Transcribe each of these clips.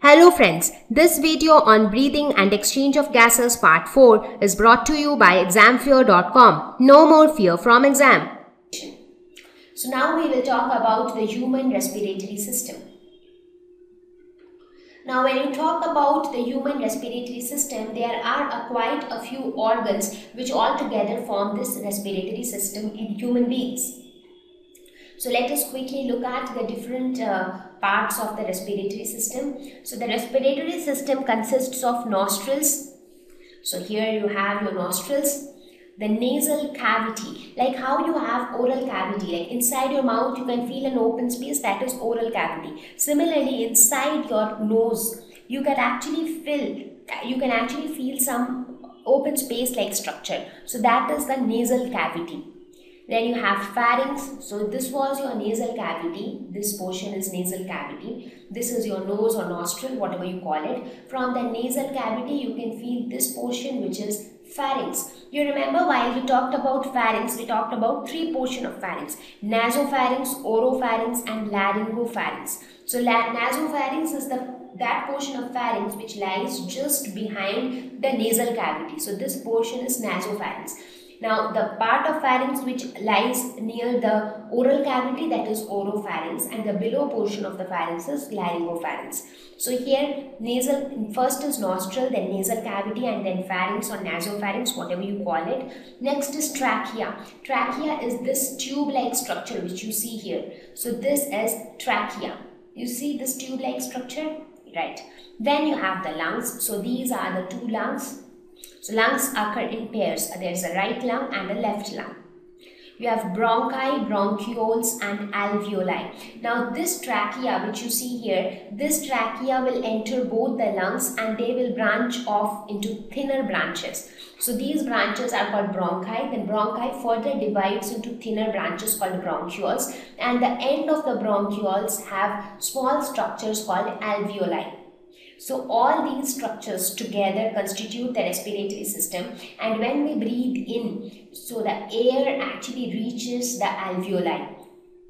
Hello friends, this video on breathing and exchange of gases part 4 is brought to you by examfear.com. No more fear from exam. So now we will talk about the human respiratory system. Now when you talk about the human respiratory system, there are a quite a few organs which all together form this respiratory system in human beings. So let us quickly look at the different uh, parts of the respiratory system. So the respiratory system consists of nostrils. So here you have your nostrils. The nasal cavity, like how you have oral cavity, like inside your mouth you can feel an open space that is oral cavity. Similarly inside your nose you can actually feel, you can actually feel some open space like structure. So that is the nasal cavity. Then you have pharynx. So this was your nasal cavity. This portion is nasal cavity. This is your nose or nostril, whatever you call it. From the nasal cavity, you can feel this portion which is pharynx. You remember while we talked about pharynx, we talked about three portion of pharynx. Nasopharynx, oropharynx and laryngopharynx. So nasopharynx is the that portion of pharynx which lies just behind the nasal cavity. So this portion is nasopharynx. Now the part of pharynx which lies near the oral cavity that is oropharynx and the below portion of the pharynx is laryngopharynx. So here nasal first is nostril then nasal cavity and then pharynx or nasopharynx whatever you call it. Next is trachea. Trachea is this tube like structure which you see here. So this is trachea. You see this tube like structure? Right. Then you have the lungs. So these are the two lungs so lungs occur in pairs. There is a right lung and a left lung. You have bronchi, bronchioles and alveoli. Now this trachea which you see here, this trachea will enter both the lungs and they will branch off into thinner branches. So these branches are called bronchi. Then bronchi further divides into thinner branches called bronchioles and the end of the bronchioles have small structures called alveoli. So all these structures together constitute the respiratory system. And when we breathe in, so the air actually reaches the alveoli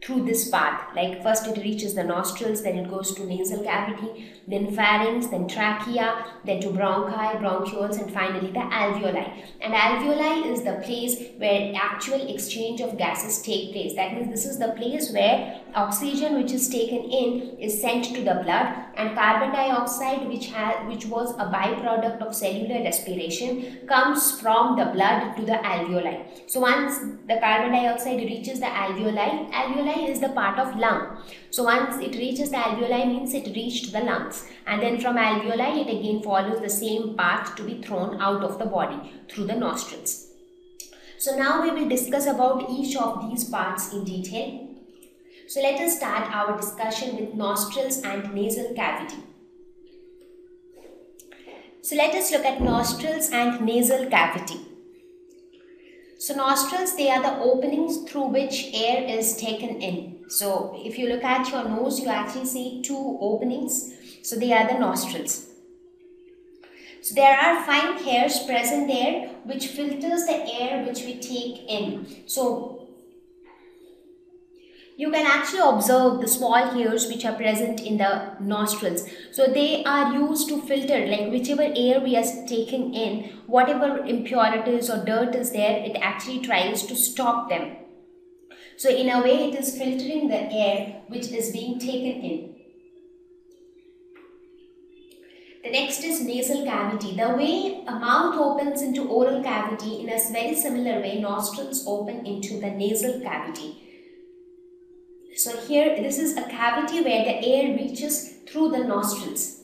through this path. Like first it reaches the nostrils then it goes to nasal cavity then pharynx then trachea then to bronchi bronchioles and finally the alveoli. And alveoli is the place where actual exchange of gases take place. That means this is the place where oxygen which is taken in is sent to the blood and carbon dioxide which has which was a byproduct of cellular respiration comes from the blood to the alveoli. So once the carbon dioxide reaches the alveoli alveoli is the part of lung. So once it reaches the alveoli means it reached the lungs and then from alveoli it again follows the same path to be thrown out of the body through the nostrils. So now we will discuss about each of these parts in detail so let us start our discussion with nostrils and nasal cavity. So let us look at nostrils and nasal cavity. So nostrils, they are the openings through which air is taken in. So if you look at your nose, you actually see two openings. So they are the nostrils. So there are fine hairs present there which filters the air which we take in. So you can actually observe the small hairs which are present in the nostrils. So they are used to filter like whichever air we are taking in, whatever impurities or dirt is there, it actually tries to stop them. So in a way it is filtering the air which is being taken in. The next is nasal cavity. The way a mouth opens into oral cavity in a very similar way nostrils open into the nasal cavity. So here this is a cavity where the air reaches through the nostrils.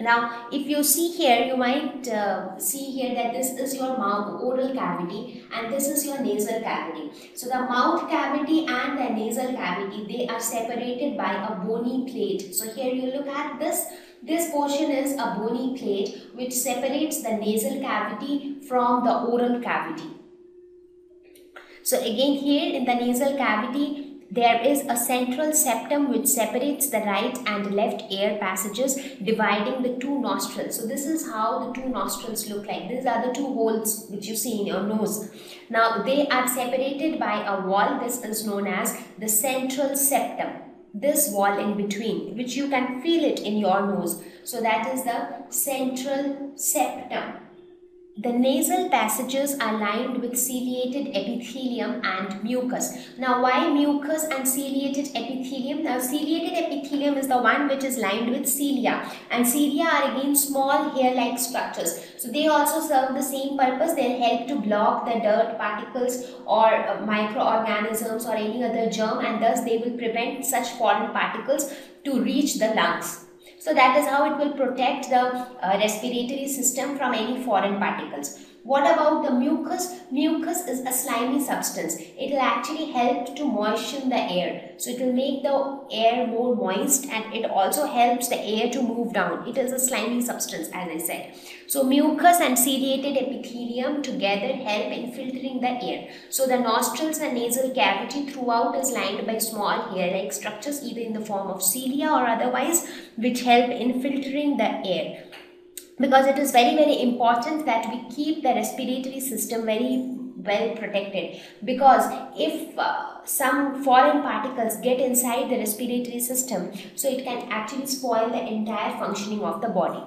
Now if you see here you might uh, see here that this is your mouth oral cavity and this is your nasal cavity. So the mouth cavity and the nasal cavity they are separated by a bony plate. So here you look at this this portion is a bony plate which separates the nasal cavity from the oral cavity. So again here in the nasal cavity there is a central septum which separates the right and left air passages dividing the two nostrils. So this is how the two nostrils look like. These are the two holes which you see in your nose. Now they are separated by a wall. This is known as the central septum. this wall in between which you can feel it in your nose so that is the central septum the nasal passages are lined with ciliated epithelium and mucus. Now why mucus and ciliated epithelium? Now ciliated epithelium is the one which is lined with cilia and cilia are again small hair-like structures. So they also serve the same purpose. They'll help to block the dirt particles or uh, microorganisms or any other germ and thus they will prevent such foreign particles to reach the lungs. So that is how it will protect the uh, respiratory system from any foreign particles. What about the mucus? Mucus is a slimy substance. It will actually help to moisten the air. So it will make the air more moist and it also helps the air to move down. It is a slimy substance as I said. So mucus and ciliated epithelium together help in filtering the air. So the nostrils and nasal cavity throughout is lined by small hair-like structures either in the form of cilia or otherwise which help in filtering the air because it is very very important that we keep the respiratory system very well protected. Because if uh, some foreign particles get inside the respiratory system so it can actually spoil the entire functioning of the body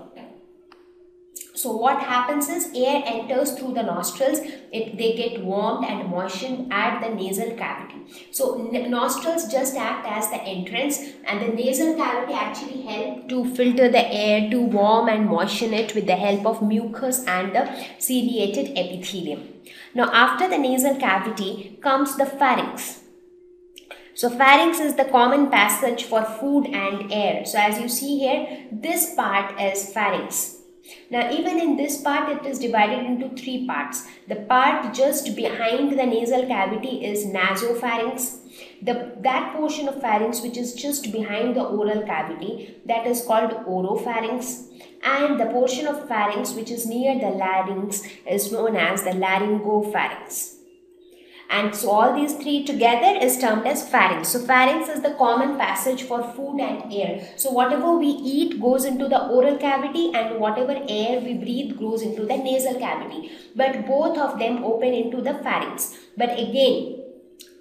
so what happens is air enters through the nostrils, it, they get warmed and moistened at the nasal cavity. So nostrils just act as the entrance and the nasal cavity actually help to filter the air to warm and moisten it with the help of mucus and the ciliated epithelium. Now after the nasal cavity comes the pharynx. So pharynx is the common passage for food and air. So as you see here, this part is pharynx. Now even in this part it is divided into three parts. The part just behind the nasal cavity is nasopharynx. The, that portion of pharynx which is just behind the oral cavity that is called oropharynx and the portion of pharynx which is near the larynx is known as the laryngopharynx. And so all these three together is termed as pharynx. So pharynx is the common passage for food and air. So whatever we eat goes into the oral cavity and whatever air we breathe goes into the nasal cavity. But both of them open into the pharynx. But again,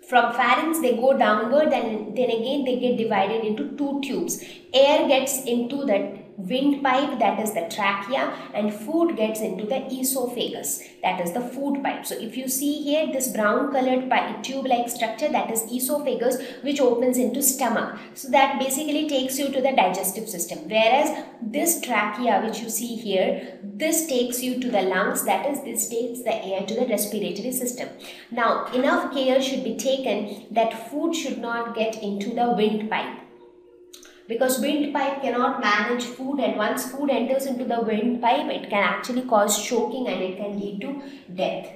from pharynx they go downward and then again they get divided into two tubes. Air gets into the windpipe that is the trachea and food gets into the esophagus that is the food pipe. So if you see here this brown colored tube like structure that is esophagus which opens into stomach. So that basically takes you to the digestive system whereas this trachea which you see here this takes you to the lungs that is this takes the air to the respiratory system. Now enough care should be taken that food should not get into the windpipe because windpipe cannot manage food and once food enters into the windpipe it can actually cause choking and it can lead to death.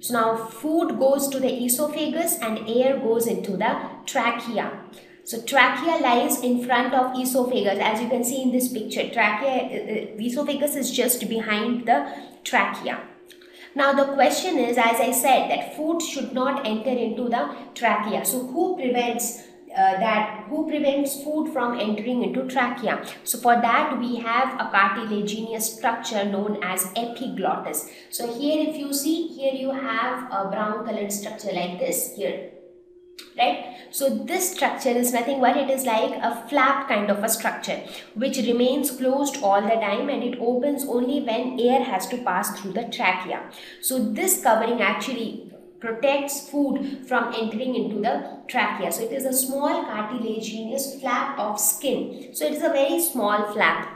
So now food goes to the esophagus and air goes into the trachea. So trachea lies in front of esophagus as you can see in this picture. Trachea, uh, uh esophagus is just behind the trachea. Now the question is, as I said, that food should not enter into the trachea. So who prevents uh, that who prevents food from entering into trachea. So for that we have a cartilaginous structure known as epiglottis. So here if you see here you have a brown colored structure like this here right? So this structure is nothing but it is like a flap kind of a structure which remains closed all the time and it opens only when air has to pass through the trachea. So this covering actually protects food from entering into the trachea. So it is a small cartilaginous flap of skin. So it is a very small flap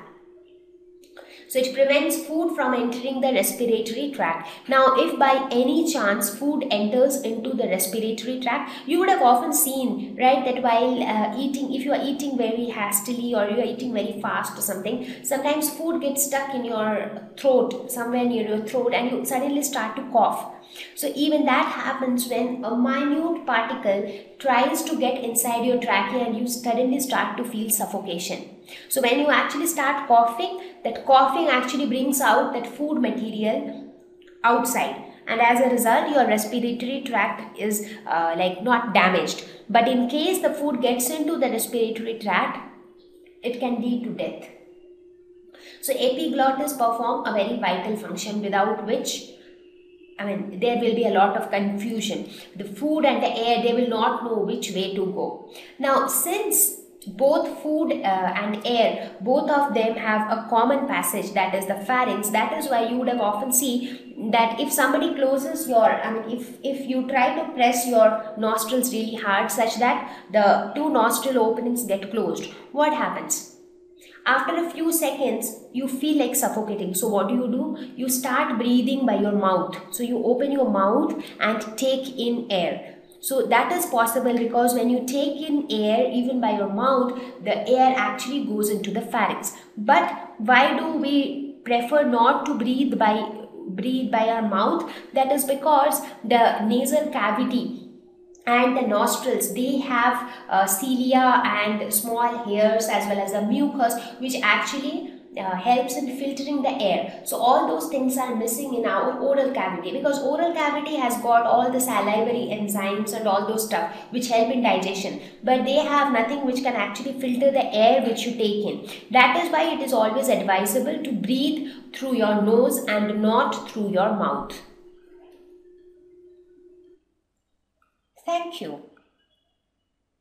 so it prevents food from entering the respiratory tract. Now, if by any chance food enters into the respiratory tract, you would have often seen, right, that while uh, eating, if you are eating very hastily or you are eating very fast or something, sometimes food gets stuck in your throat, somewhere near your throat, and you suddenly start to cough. So even that happens when a minute particle tries to get inside your trachea and you suddenly start to feel suffocation. So when you actually start coughing, that coughing actually brings out that food material outside and as a result your respiratory tract is uh, like not damaged but in case the food gets into the respiratory tract it can lead to death so epiglottis perform a very vital function without which I mean, there will be a lot of confusion. The food and the air, they will not know which way to go. Now, since both food uh, and air both of them have a common passage that is the pharynx. That is why you would have often see that if somebody closes your i mean if if you try to press your nostrils really hard such that the two nostril openings get closed what happens? After a few seconds you feel like suffocating. So what do you do? You start breathing by your mouth. So you open your mouth and take in air so that is possible because when you take in air even by your mouth, the air actually goes into the pharynx. But why do we prefer not to breathe by breathe by our mouth? That is because the nasal cavity and the nostrils they have uh, cilia and small hairs as well as the mucus which actually uh, helps in filtering the air. So all those things are missing in our oral cavity because oral cavity has got all the salivary enzymes and all those stuff which help in digestion. But they have nothing which can actually filter the air which you take in. That is why it is always advisable to breathe through your nose and not through your mouth. Thank you.